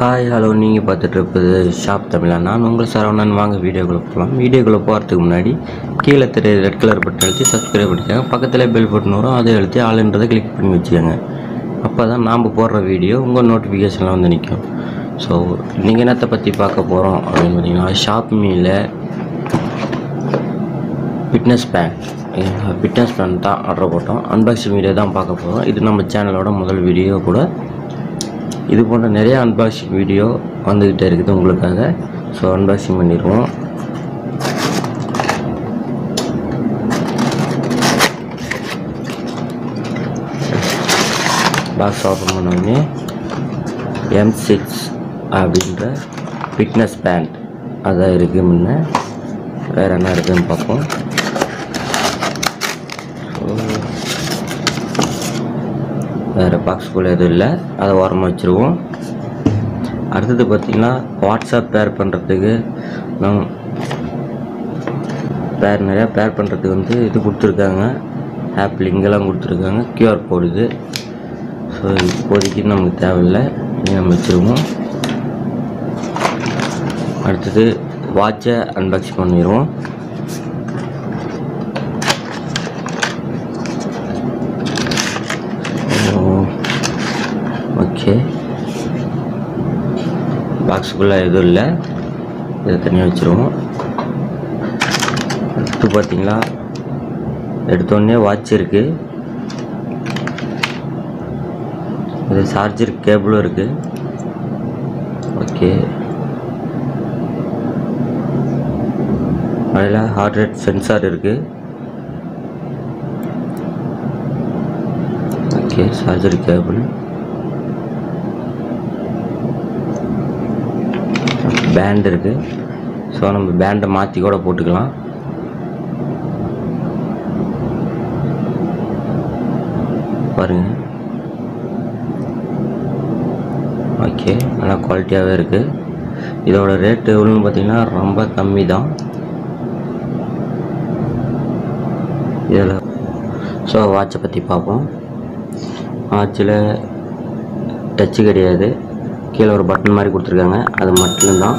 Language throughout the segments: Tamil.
ஹாய் ஹலோ நீங்கள் பார்த்துட்டு இருப்பது ஷாப் தமிழா நான் உங்கள் சரவணன். வாங்க வீடியோக்குள்ளே போகலாம். வீடியோக்குள்ளே போகிறதுக்கு முன்னாடி கீழே தெரிய ரெட் கலர் பட்டன் அழுத்தி சப்ஸ்கிரைப் பண்ணிக்கோங்க. பக்கத்தில் பெல் பட்டன் வரும். அதை அழுத்தி ஆளுன்றதை கிளிக் பண்ணி வச்சுக்கோங்க. அப்போ தான் நாம் போடுற வீடியோ உங்கள் நோட்டிஃபிகேஷனில் வந்து நிற்கும் ஸோ நீங்கள் என்னத்தை பற்றி பார்க்க போகிறோம் அப்படின்னு பார்த்தீங்கன்னா ஷாப்மியில் ஃபிட்னஸ் பேண்ட் ஃபிட்னஸ் பேண்ட் தான் ஆர்டர் போட்டோம். அன்பாக்சிங் வீடியோ தான் பார்க்க போகிறோம் இது நம்ம சேனலோட முதல் வீடியோ கூட. இது போன்ற நிறைய அன்பாக்சிங் வீடியோ வந்துக்கிட்டே இருக்குது உங்களுக்காக. ஸோ அன்பாக்சிங் பண்ணிடுவோம். பாக்ஸ் ஓப்பன் பண்ணோடனே எம் சிக்ஸ் அப்படின்ற ஃபிட்னஸ் பேண்ட் அதான் இருக்குது முன்ன. வேறு என்ன இருக்குதுன்னு பார்ப்போம். வேறு பாக்ஸ்குள்ளே எதுவும் இல்லை. அதை ஓரமாக வச்சுருவோம். அடுத்தது பார்த்திங்கன்னா வாட்ஸ்அப் பேர் பண்ணுறதுக்கு நம் பேர் நிறையா பேர் பண்ணுறதுக்கு வந்து இது கொடுத்துருக்காங்க. ஆப் லிங்கெல்லாம் கொடுத்துருக்காங்க. கியூஆர் கோடு இது. ஸோ இப்போதைக்கு நமக்கு தேவையில்லை. இனி நம்ம வச்சுருவோம். அடுத்தது வாட்சை அன்பாக்ஸ் பண்ணிடுவோம் ஓகே பாக்ஸுக்குள்ளே எதுவும் இல்லை. இதை தனியாக வச்சுருவோம். அடுத்து பார்த்தீங்களா? எடுத்தோடனே வாட்ச் இருக்குது இது சார்ஜர் கேபிளும் இருக்குது ஓகே அதில் ஹார்ட் ரேட் சென்சார் இருக்குது ஓகே சார்ஜர் கேபிள் பேண்ட் இருக்குது ஸோ நம்ம பேண்டை மாற்றி கூட போட்டுக்கலாம். பாருங்க. ஓகே நல்லா குவாலிட்டியாகவே இருக்குது இதோட ரேட்டு எவ்வளோன்னு பார்த்தீங்கன்னா ரொம்ப கம்மி தான் இதில் ஸோ வாட்சை பற்றி பார்ப்போம். வாட்சில் டச்சு கிடையாது. கீழே ஒரு பட்டன் மாதிரி கொடுத்துருக்காங்க. அது மட்டும்தான்.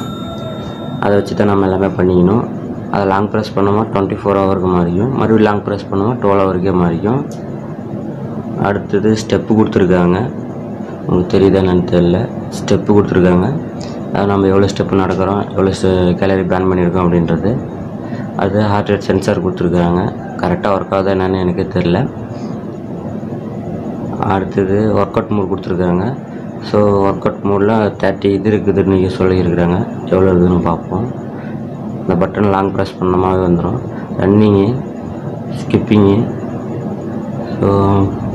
அதை வச்சு தான் நம்ம எல்லாமே பண்ணிக்கணும். அதை லாங் ப்ரெஸ் பண்ணோமா டுவெண்ட்டி ஃபோர் ஹவருக்கு மாறிக்கும். மறுபடியும் லாங் ப்ரெஸ் பண்ணோமா டுவெல் ஹவருக்கே மாறிக்கும். அடுத்தது ஸ்டெப்பு கொடுத்துருக்காங்க. உங்களுக்கு தெரியுதா என்னன்னு தெரியல. ஸ்டெப்பு கொடுத்துருக்காங்க. அது நம்ம எவ்வளோ ஸ்டெப்பு நடக்கிறோம் எவ்வளோ கேலரி பேன் பண்ணியிருக்கோம் அப்படின்றது. அது ஹார்ட் ரேட் சென்சார் கொடுத்துருக்காங்க. கரெக்டாக ஒர்க் ஆகுதா என்னன்னு எனக்கு தெரில அடுத்தது ஒர்க் அவுட் மூட் கொடுத்துருக்காங்க. ஸோ ஒர்க் அவுட் மோடில் தேர்ட்டி இது இருக்குதுன்னு நீங்கள் சொல்லியிருக்கிறாங்க. எவ்வளோ இருக்குதுன்னு பார்ப்போம். இந்த பட்டன் லாங் ப்ரெஸ் பண்ணமாவே வந்துடும் ரன்னிங்கு ஸ்கிப்பிங்கு ஸோ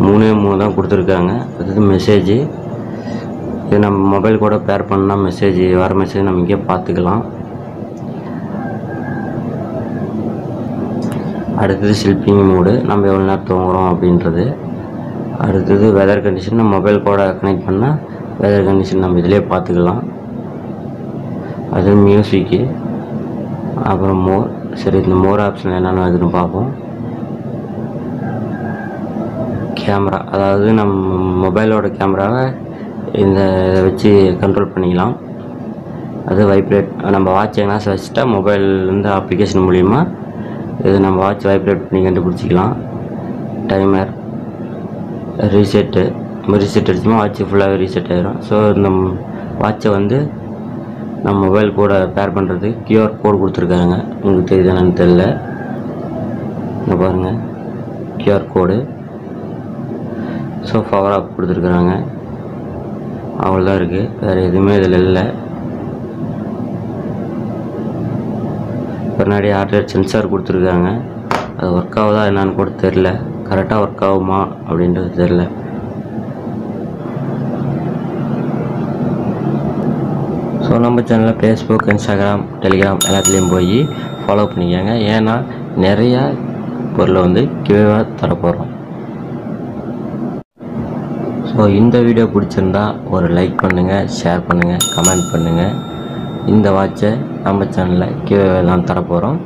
மூணே மூணு தான் கொடுத்துருக்காங்க. அடுத்தது மெசேஜு இது நம்ம மொபைல் கூட பேர் பண்ணால் மெசேஜ் வர மெசேஜ் நம்ம இங்கே பார்த்துக்கலாம். அடுத்தது ஸ்லிப்பிங் மூடு நம்ம எவ்வளோ நேரம் தூங்குறோம் அப்படின்றது. அடுத்தது வெதர் கண்டிஷன் நம்ம மொபைல் கூட கனெக்ட் பண்ணால் வெதர் கண்டிஷன் நம்ம இதிலே பார்த்துக்கலாம். அது மியூசிக்கு அப்புறம் மோர் சரி இந்த மோர் ஆப்ஷன் என்னென்ன இருக்குன்னு பார்ப்போம். கேமரா அதாவது நம்ம மொபைலோட கேமராவை இந்த இதை வச்சு கண்ட்ரோல் பண்ணிக்கலாம். அது வைப்ரேட் நம்ம வாட்ச் எங்கன்னா வச்சுட்டா மொபைல்லேருந்து அப்ளிகேஷன் மூலிமா இது நம்ம வாட்ச் வைப்ரேட் பண்ணி கண்டுபிடிச்சிக்கலாம். டைமர் ரீசெட்டு ரீசெட் அடிச்சோமா வாட்ச் ஃபுல்லாகவே ரீசெட் ஆகிரும் ஸோ இந்த வாட்சை வந்து நம்ம மொபைல் கூட பேர் பண்ணுறது கியூஆர் கோடு கொடுத்துருக்காங்க. உங்களுக்கு தெரியுது என்னன்னு தெரில இங்கே பாருங்கள் QR code so power off கொடுத்துருக்குறாங்க. அவ்வளோதான் இருக்குது வேறு எதுவுமே இதில் இல்லை. பின்னாடி ஆர்டர் சென்சார் கொடுத்துருக்காங்க. அது ஒர்க் ஆகுதா என்னான்னு கூட தெரில கரெக்டாக ஒர்க் ஆகுமா அப்படின்றது தெரில ஸோ நம்ம சேனலில் ஃபேஸ்புக் இன்ஸ்டாகிராம் டெலிகிராம் எல்லாத்துலேயும் போய் ஃபாலோ பண்ணிக்கோங்க. ஏன்னா நிறையா பொருளை வந்து கிவேவாக தரப்போகிறோம் ஸோ இந்த வீடியோ பிடிச்சிருந்தா ஒரு லைக் பண்ணுங்கள் ஷேர் பண்ணுங்கள் கமெண்ட் பண்ணுங்கள் இந்த வாட்சை நம்ம சேனலில் கியூவே தான் தரப்போகிறோம்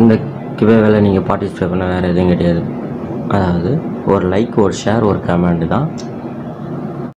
இந்த கிவேவேல நீங்கள் பார்ட்டிசிபேட் பண்ண வேறு எதுவும் கிடையாது. அதாவது ஒரு லைக் ஒரு ஷேர் ஒரு கமெண்ட் தான்